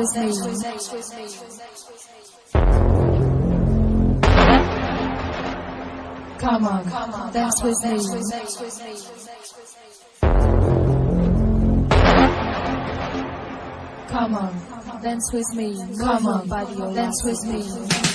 with me. Come on, dance with me. Come on, dance with me. Come on, body, dance with me.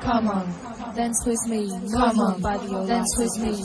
Come on, dance with me. Come on, body, dance with me.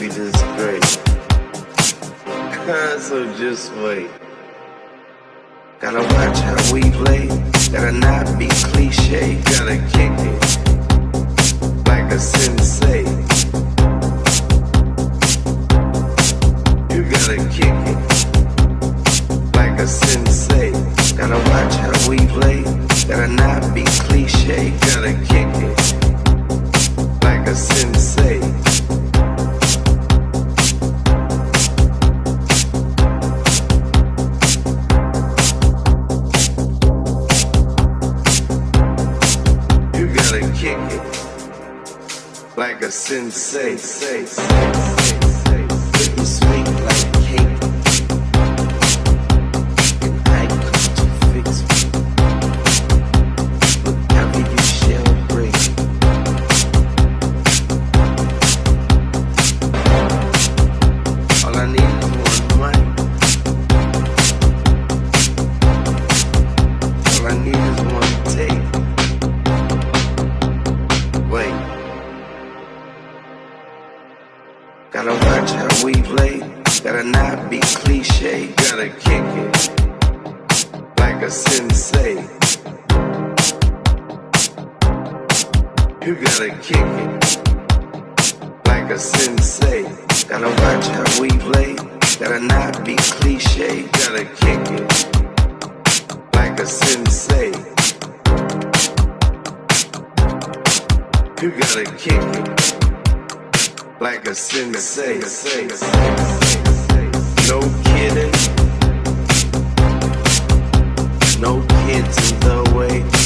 Be this great. so just wait. Gotta watch how we play. Gotta not be cliche. Gotta kick it like a sensei. You gotta kick it like a sensei. Gotta watch how we play. Gotta not be cliche. Gotta kick it like a sensei. Like a sensei. No kids in the way.